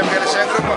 cambiar ese grupo.